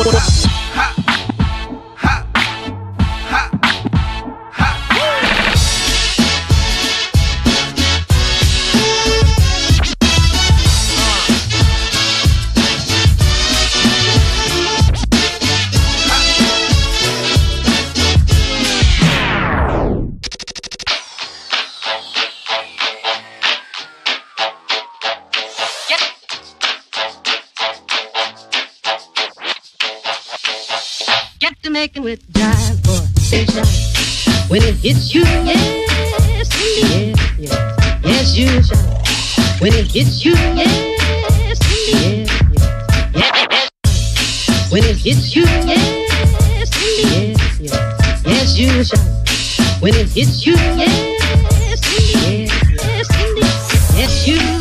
what, what, what. Get to making with jive or sunshine. When it hits you, yes, indeed, yes, yes, yes, you shine. When it hits you, yes, indeed, yes, yes, yes. When it hits you, yes, indeed, yes, yes, yes, you shine. When it hits you, yes, indeed, yes, yes, indeed, yes, you,